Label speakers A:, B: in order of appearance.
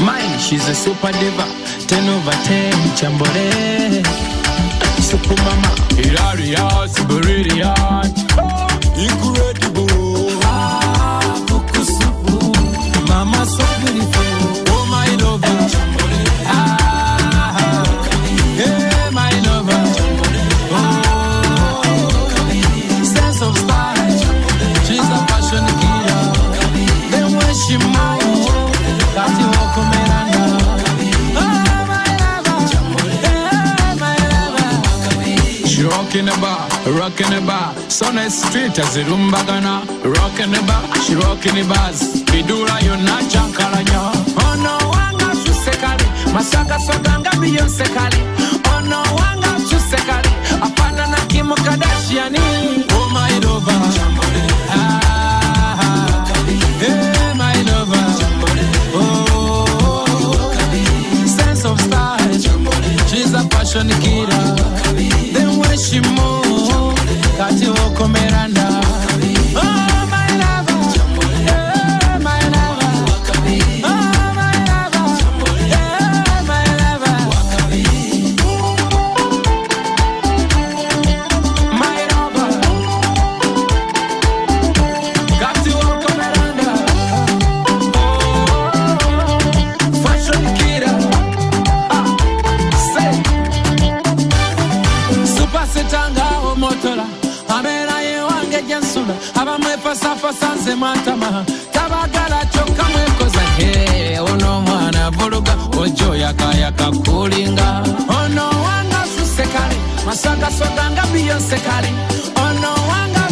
A: Mine, she's a super diva. Ten over ten, Jambole. Super mama. Hilaria, Siberilia. Rocking the bar rocking the bar Sona street as the room azirumbagana rocking the bar she rocking the bars bidula yonna chankalanya ono wanga tusekale masaka soganga biyonse kale ono wanga tusekale apana na Kim Kardashian oh my lover ah, hey my lover oh sense of style she's a fashion killer move kati wokomerana tejja nsuna abamwefasaafasa nze mantama tabagala kyokka mwekoza he ono omwana vuluga ojja oyakayaka kulinga. Ono wanga suse kale masagasoga nga biyonse kale. Ono wanga